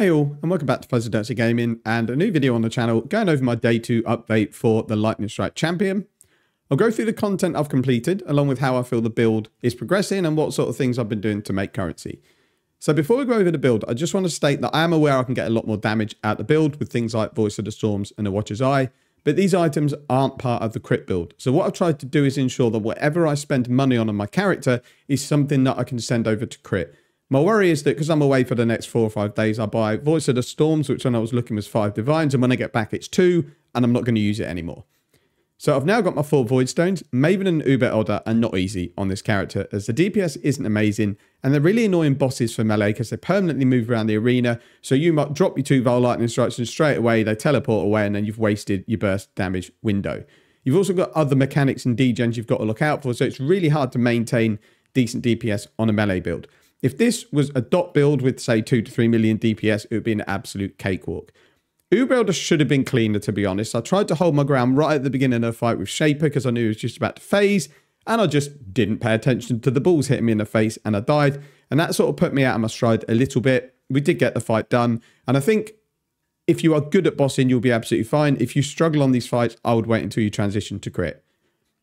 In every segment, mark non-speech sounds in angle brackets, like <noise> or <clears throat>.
Hey all, and welcome back to Fuzzy Duckzy Gaming, and a new video on the channel going over my day 2 update for the Lightning Strike Champion. I'll go through the content I've completed, along with how I feel the build is progressing and what sort of things I've been doing to make currency. So before we go over the build, I just want to state that I am aware I can get a lot more damage out the build with things like Voice of the Storms and the Watcher's Eye, but these items aren't part of the crit build. So what I've tried to do is ensure that whatever I spend money on on my character is something that I can send over to crit. My worry is that because I'm away for the next four or five days, I buy Voice of the Storms, which when I was looking was five Divines, and when I get back, it's two, and I'm not going to use it anymore. So I've now got my four Void Stones. Maven and Uber Elder are not easy on this character, as the DPS isn't amazing, and they're really annoying bosses for melee because they permanently move around the arena. So you might drop your two Vaal Lightning Strikes and straight away they teleport away, and then you've wasted your burst damage window. You've also got other mechanics and degens you've got to look out for, so it's really hard to maintain decent DPS on a melee build. If this was a dot build with, say, 2 to 3 million DPS, it would be an absolute cakewalk. Uber should have been cleaner, to be honest. I tried to hold my ground right at the beginning of the fight with Shaper because I knew he was just about to phase, and I just didn't pay attention to the balls hitting me in the face, and I died. And that sort of put me out of my stride a little bit. We did get the fight done, and I think if you are good at bossing, you'll be absolutely fine. If you struggle on these fights, I would wait until you transition to crit.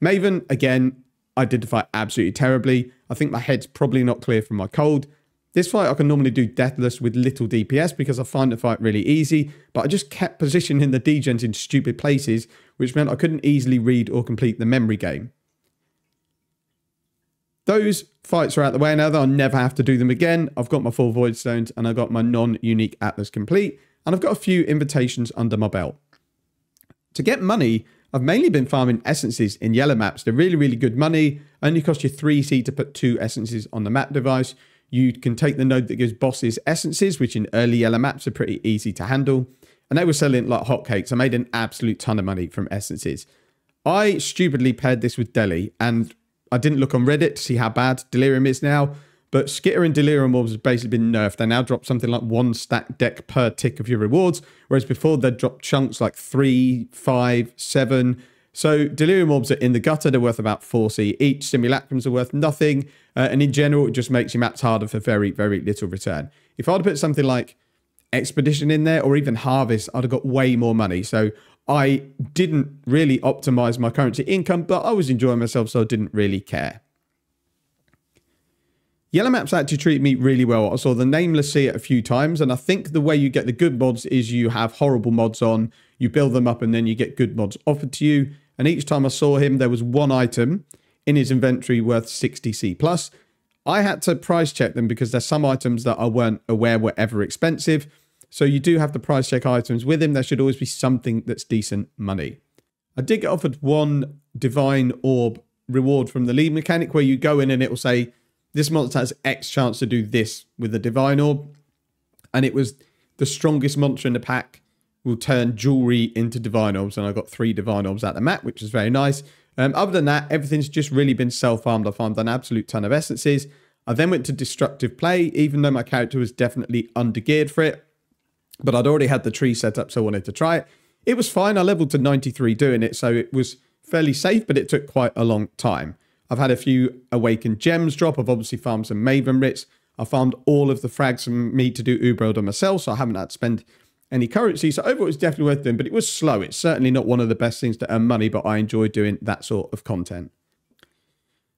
Maven, again, I did the fight absolutely terribly. I think my head's probably not clear from my cold. This fight I can normally do deathless with little DPS because I find the fight really easy, but I just kept positioning the degens in stupid places, which meant I couldn't easily read or complete the memory game. Those fights are out the way now, though I'll never have to do them again. I've got my full Void Stones and I've got my non-unique Atlas complete, and I've got a few invitations under my belt. To get money, I've mainly been farming essences in yellow maps. They're really, really good money. Only cost you 3C to put two essences on the map device. You can take the node that gives bosses essences, which in early yellow maps are pretty easy to handle. And they were selling like hotcakes. I made an absolute ton of money from essences. I stupidly paired this with Deli, and I didn't look on Reddit to see how bad Delirium is now. But Skitter and Delirium Orbs have basically been nerfed. They now drop something like one stack deck per tick of your rewards, whereas before they'd drop chunks like three, five, seven. So Delirium Orbs are in the gutter. They're worth about 4C each. Simulacrums are worth nothing. Uh, and in general, it just makes your maps harder for very, very little return. If I'd put something like Expedition in there or even Harvest, I'd have got way more money. So I didn't really optimize my currency income, but I was enjoying myself, so I didn't really care. Yellow Maps actually treat me really well. I saw the Nameless Seer a few times, and I think the way you get the good mods is you have horrible mods on, you build them up, and then you get good mods offered to you. And each time I saw him, there was one item in his inventory worth 60C plus. I had to price check them because there's some items that I weren't aware were ever expensive. So you do have to price check items with him. There should always be something that's decent money. I did get offered one Divine Orb reward from the lead mechanic where you go in and it will say this monster has X chance to do this with the Divine Orb. And it was the strongest monster in the pack will turn jewelry into Divine Orbs. And I got three Divine Orbs out the map, which is very nice. Um, other than that, everything's just really been self-farmed. I found an absolute ton of essences. I then went to destructive play, even though my character was definitely undergeared for it. But I'd already had the tree set up, so I wanted to try it. It was fine. I leveled to 93 doing it, so it was fairly safe, but it took quite a long time. I've had a few Awakened Gems drop. I've obviously farmed some Maven Writs. I farmed all of the frags from me to do Uber on myself, so I haven't had to spend any currency. So overall, it's definitely worth doing, but it was slow. It's certainly not one of the best things to earn money, but I enjoy doing that sort of content.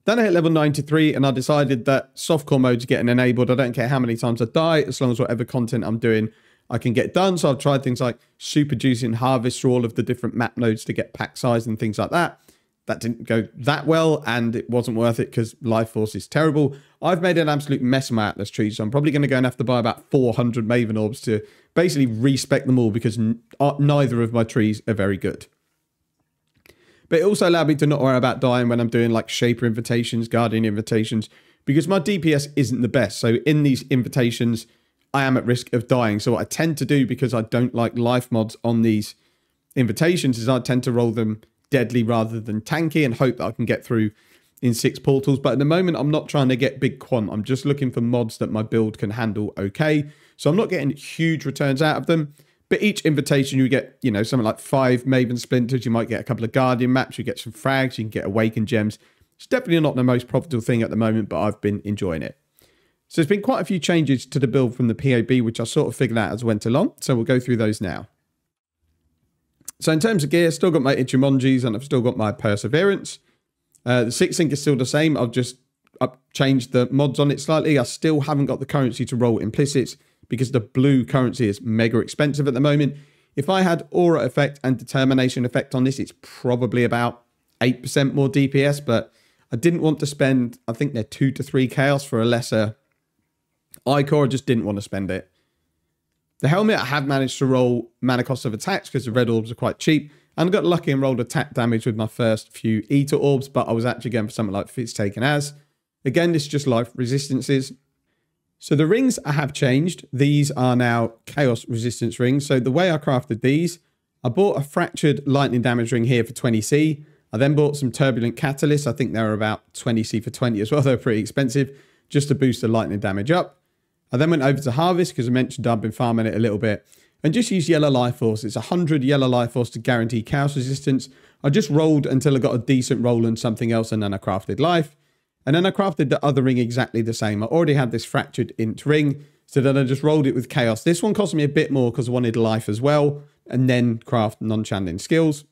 Then I hit level 93 and I decided that softcore mode's getting enabled. I don't care how many times I die, as long as whatever content I'm doing, I can get done. So I've tried things like super juicing harvest for all of the different map nodes to get pack size and things like that that didn't go that well and it wasn't worth it because life force is terrible. I've made an absolute mess of my atlas tree so i'm probably going to go and have to buy about 400 maven orbs to basically respec them all because uh, neither of my trees are very good. But it also allowed me to not worry about dying when i'm doing like shaper invitations guardian invitations because my dps isn't the best. So in these invitations i am at risk of dying. So what i tend to do because i don't like life mods on these invitations is i tend to roll them deadly rather than tanky and hope that I can get through in six portals. But at the moment, I'm not trying to get big quant. I'm just looking for mods that my build can handle okay. So I'm not getting huge returns out of them. But each invitation, you get, you know, something like five Maven Splinters. You might get a couple of Guardian maps. You get some frags. You can get Awakened Gems. It's definitely not the most profitable thing at the moment, but I've been enjoying it. So there's been quite a few changes to the build from the POB, which I sort of figured out as I went along. So we'll go through those now. So in terms of gear, still got my Ichimonjis and I've still got my Perseverance. Uh, the six sync is still the same. I've just I've changed the mods on it slightly. I still haven't got the currency to roll implicits because the blue currency is mega expensive at the moment. If I had aura effect and determination effect on this, it's probably about 8% more DPS, but I didn't want to spend, I think they're 2 to 3 chaos for a lesser Ichor. I just didn't want to spend it. The helmet, I have managed to roll mana cost of attacks because the red orbs are quite cheap. And I got lucky and rolled attack damage with my first few Eater orbs, but I was actually going for something like Fits Taken As. Again, this is just life resistances. So the rings I have changed. These are now Chaos Resistance rings. So the way I crafted these, I bought a Fractured Lightning Damage ring here for 20c. I then bought some Turbulent Catalysts. I think they were about 20c for 20 as well. <laughs> They're pretty expensive, just to boost the lightning damage up. I then went over to Harvest because I mentioned I've been farming it a little bit. And just used Yellow Life Force. It's 100 Yellow Life Force to guarantee Chaos Resistance. I just rolled until I got a decent roll and something else and then I crafted Life. And then I crafted the other ring exactly the same. I already had this fractured int ring. So then I just rolled it with chaos. This one cost me a bit more because I wanted life as well. And then craft non-channeling skills.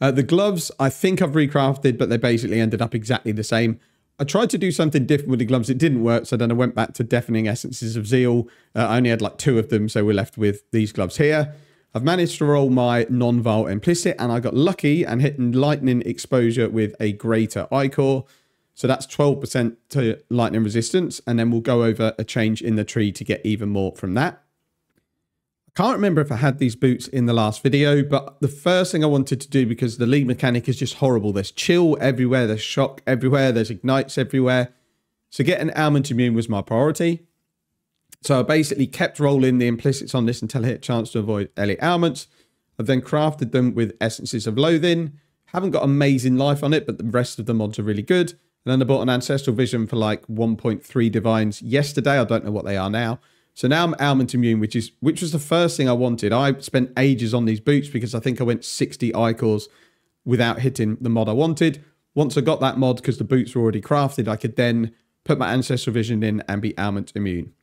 Uh, the gloves, I think I've recrafted, but they basically ended up exactly the same. I tried to do something different with the gloves. It didn't work. So then I went back to Deafening Essences of Zeal. Uh, I only had like two of them. So we're left with these gloves here. I've managed to roll my non-vile implicit and I got lucky and hit lightning exposure with a greater Ichor. So that's 12% to lightning resistance. And then we'll go over a change in the tree to get even more from that. Can't remember if I had these boots in the last video, but the first thing I wanted to do because the lead mechanic is just horrible. There's chill everywhere. There's shock everywhere. There's ignites everywhere. So getting Ailment Immune was my priority. So I basically kept rolling the implicits on this until I hit a chance to avoid elite ailments. I've then crafted them with Essences of Loathing. Haven't got amazing life on it, but the rest of the mods are really good. And then I bought an Ancestral Vision for like 1.3 Divines yesterday. I don't know what they are now. So now I'm ailment immune, which is which was the first thing I wanted. I spent ages on these boots because I think I went 60 Ichors without hitting the mod I wanted. Once I got that mod, because the boots were already crafted, I could then put my Ancestral Vision in and be ailment immune.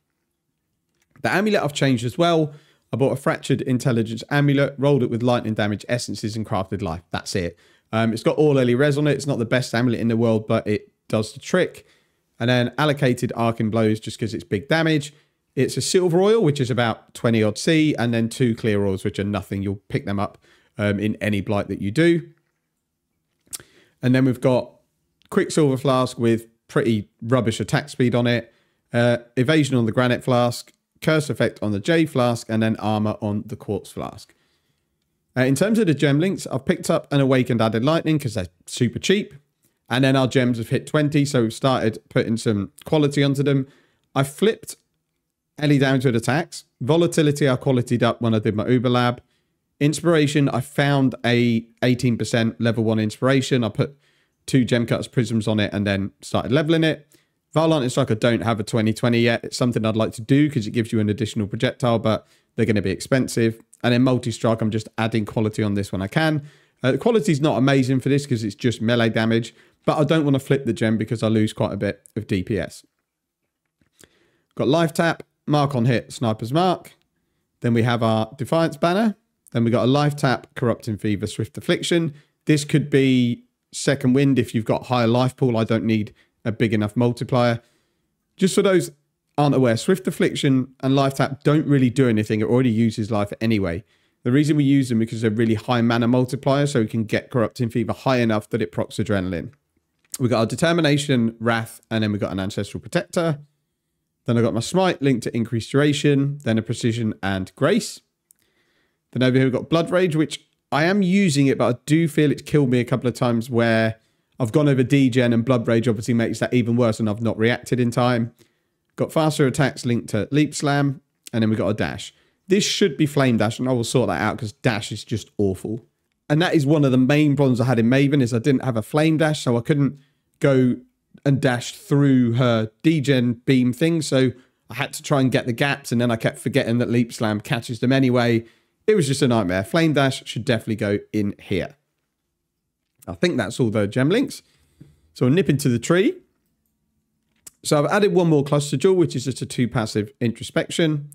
The amulet I've changed as well. I bought a Fractured Intelligence amulet, rolled it with lightning damage essences and crafted life. That's it. Um, it's got all early res on it. It's not the best amulet in the world, but it does the trick. And then allocated arcing blows just because it's big damage. It's a silver oil, which is about 20 odd C, and then two clear oils, which are nothing. You'll pick them up um, in any blight that you do. And then we've got Quicksilver Flask with pretty rubbish attack speed on it. Uh, evasion on the Granite Flask, Curse effect on the Jade Flask, and then Armor on the Quartz Flask. Uh, in terms of the gem links, I've picked up an Awakened Added Lightning because they're super cheap. And then our gems have hit 20, so we've started putting some quality onto them. I flipped Ellie down to attacks. Volatility I qualityed up when I did my Uber Lab. Inspiration, I found a 18% level 1 inspiration. I put two Gemcutter's Prisms on it and then started leveling it. Violent Strike, I don't have a 2020 yet. It's something I'd like to do because it gives you an additional projectile, but they're going to be expensive. And then multi-strike, I'm just adding quality on this when I can. Uh, the not amazing for this because it's just melee damage, but I don't want to flip the gem because I lose quite a bit of DPS. Got life tap, mark on hit, sniper's mark. Then we have our defiance banner. Then we got a life tap, corrupting fever, swift affliction. This could be second wind if you've got higher life pool. I don't need a big enough multiplier. Just for those aren't aware, Swift Affliction and Life Tap don't really do anything. It already uses life anyway. The reason we use them because they're really high mana multiplier, so we can get Corrupting Fever high enough that it procs Adrenaline. We got our Determination, Wrath, and then we got an Ancestral Protector. Then I got my Smite linked to increased duration, then a Precision and Grace. Then over here we've got Blood Rage, which I am using it, but I do feel it's killed me a couple of times where I've gone over degen and Blood Rage obviously makes that even worse and I've not reacted in time. Got faster attacks linked to Leap Slam and then we got a dash. This should be Flame Dash and I will sort that out because dash is just awful. And that is one of the main problems I had in Maven is I didn't have a Flame Dash so I couldn't go and dashed through her degen beam thing. So I had to try and get the gaps and then I kept forgetting that Leap Slam catches them anyway. It was just a nightmare. Flame Dash should definitely go in here. I think that's all the gem links. So I'll nip into the tree. So I've added one more cluster jewel, which is just a two passive introspection.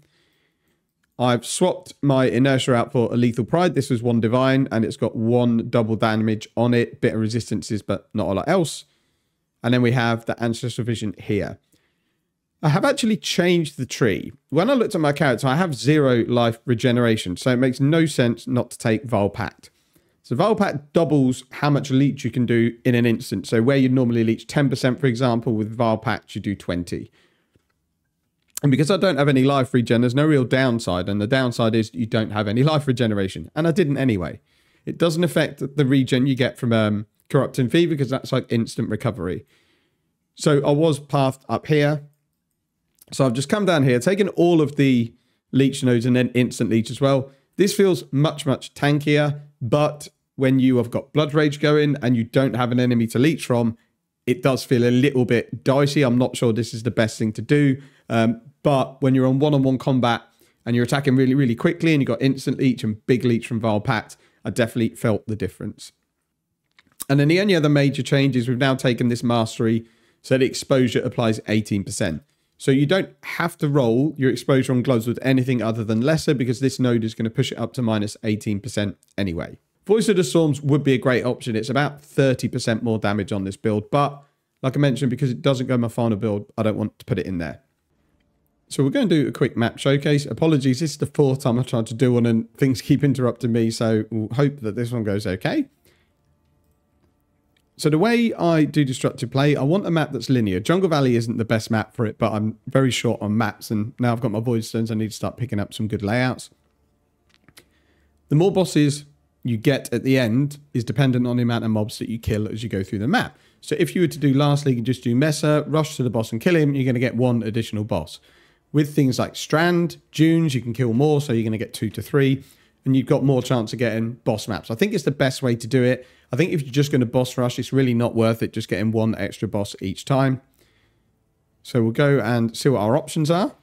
I've swapped my inertia out for a lethal pride. This was one divine and it's got one double damage on it, bit of resistances, but not a lot else. And then we have the ancestral vision here. I have actually changed the tree. When I looked at my character, I have zero life regeneration, so it makes no sense not to take Vaal Pact. So Vaal Pact doubles how much leech you can do in an instant. So where you'd normally leech 10%, for example, with Vaal Pact, you do 20. And because I don't have any life regen, there's no real downside. And the downside is you don't have any <laughs> life regeneration. And I didn't anyway. It doesn't affect the regen you get from um, Corrupting Fever because that's like instant recovery. So I was pathed up here. So I've just come down here, taken all of the leech nodes and then instant leech as well. This feels much, much tankier, but when you have got Blood Rage going and you don't have an enemy to leech from, it does feel a little bit dicey. I'm not sure this is the best thing to do. Um, but when you're on one-on-one combat and you're attacking really, really quickly and you've got instant leech and big leech from Vaal Pact, I definitely felt the difference. And then the only other major change is we've now taken this mastery so the exposure applies 18%. So you don't have to roll your exposure on gloves with anything other than lesser because this node is going to push it up to minus 18% anyway. Voice of the Storms would be a great option. It's about 30% more damage on this build, but like I mentioned, because it doesn't go my final build, I don't want to put it in there. So we're going to do a quick map showcase. Apologies, this is the fourth time I tried to do one and things keep interrupting me, so we'll hope that this one goes okay. So the way I do destructive play, I want a map that's linear. Jungle Valley isn't the best map for it, but I'm very short on maps, and now I've got my Void Stones, I need to start picking up some good layouts. The more bosses you get at the end is dependent on the amount of mobs that you kill as you go through the map. So if you were to do last league and just do Mesa, rush to the boss and kill him, you're going to get one additional boss. With things like Strand, Dunes, you can kill more, so you're going to get two to three, and you've got more chance of getting boss maps. I think it's the best way to do it. I think if you're just going to boss rush, it's really not worth it just getting one extra boss each time. So we'll go and see what our options are.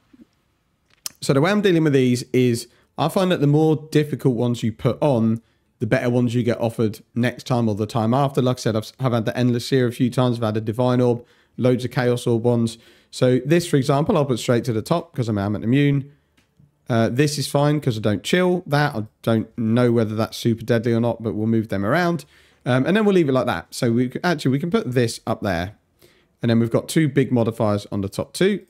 So the way I'm dealing with these is I find that the more difficult ones you put on, the better ones you get offered next time or the time after. Like I said, I've, I've had the Nameless Seer a few times. I've had a Divine Orb, loads of Chaos Orb ones. So this, for example, I'll put straight to the top because I'm ailment immune. Uh, this is fine because I don't chill. That I don't know whether that's super deadly or not, but we'll move them around. Um, and then we'll leave it like that. So we actually we can put this up there. And then we've got two big modifiers on the top two.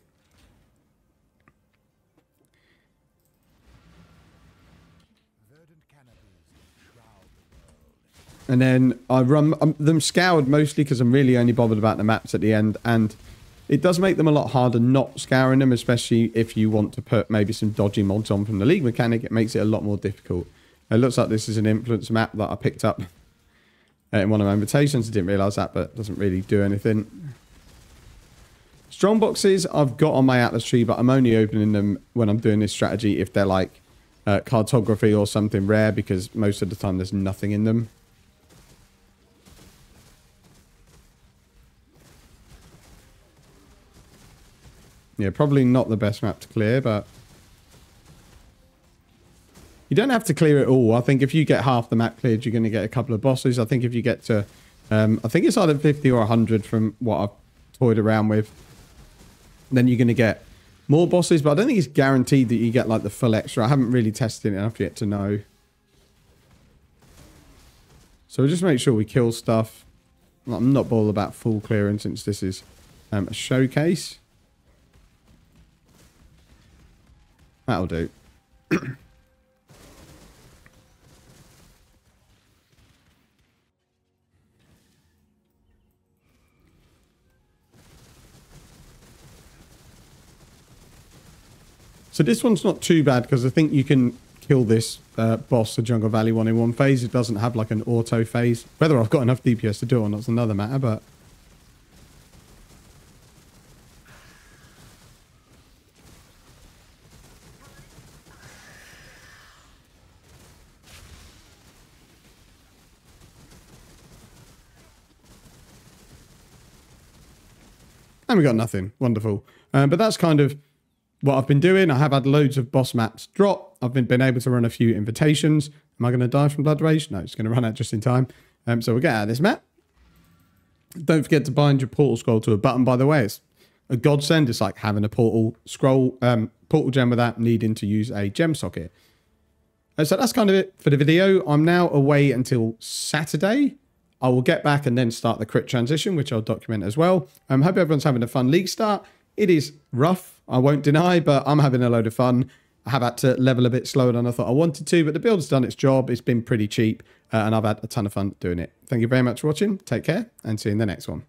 And then I run um, them scoured mostly because I'm really only bothered about the maps at the end. And it does make them a lot harder not scouring them, especially if you want to put maybe some dodgy mods on from the league mechanic. It makes it a lot more difficult. It looks like this is an influence map that I picked up in one of my invitations. I didn't realise that, but doesn't really do anything. Strong boxes I've got on my Atlas tree, but I'm only opening them when I'm doing this strategy if they're like uh, cartography or something rare, because most of the time there's nothing in them. Yeah, probably not the best map to clear, but... You don't have to clear it all. I think if you get half the map cleared, you're going to get a couple of bosses. I think if you get to... Um, I think it's either 50 or 100 from what I've toyed around with. Then you're going to get more bosses, but I don't think it's guaranteed that you get like the full extra. I haven't really tested it enough yet to know. So we'll just make sure we kill stuff. I'm not bothered about full clearing since this is um, a showcase. That'll do. <clears throat> so this one's not too bad because I think you can kill this uh, boss, the Jungle Valley one in one phase. It doesn't have like an auto phase. Whether I've got enough DPS to do or not is another matter, but... And we got nothing. Wonderful. Um, but that's kind of what I've been doing. I have had loads of boss maps drop. I've been, been able to run a few invitations. Am I going to die from Blood Rage? No, it's going to run out just in time. Um, so we'll get out of this map. Don't forget to bind your portal scroll to a button, by the way. It's a godsend. It's like having a portal scroll, um, portal gem without needing to use a gem socket. And so that's kind of it for the video. I'm now away until Saturday. I will get back and then start the crit transition, which I'll document as well. I um, hope everyone's having a fun league start. It is rough, I won't deny, but I'm having a load of fun. I have had to level a bit slower than I thought I wanted to, but the build's done its job. It's been pretty cheap, uh, and I've had a ton of fun doing it. Thank you very much for watching. Take care, and see you in the next one.